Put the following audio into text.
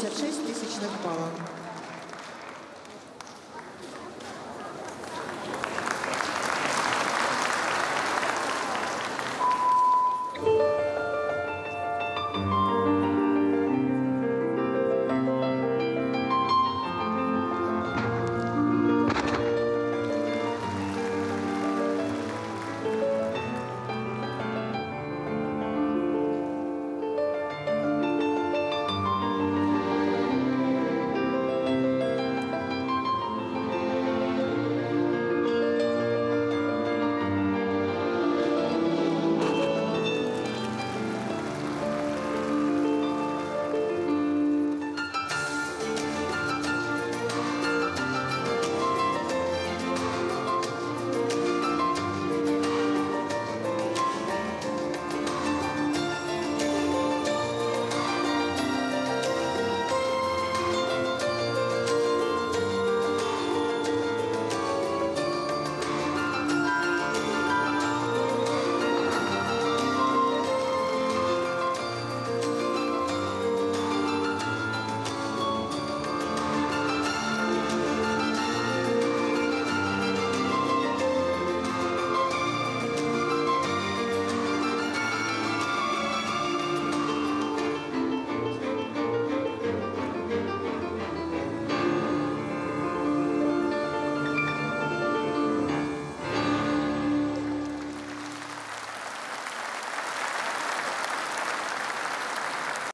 66 тысячных баллов.